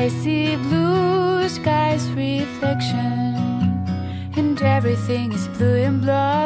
I see blue skies reflection, and everything is blue and blue.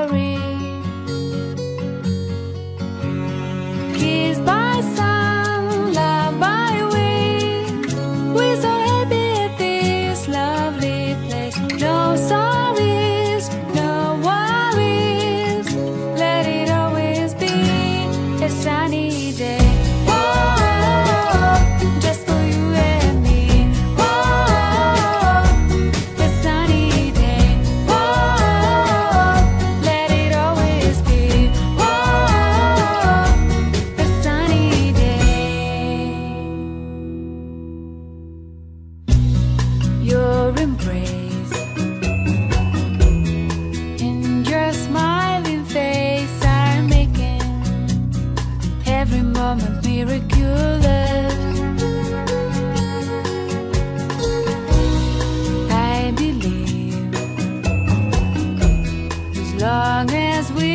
embrace. Your smiling face, making every moment miraculous. I believe as long as we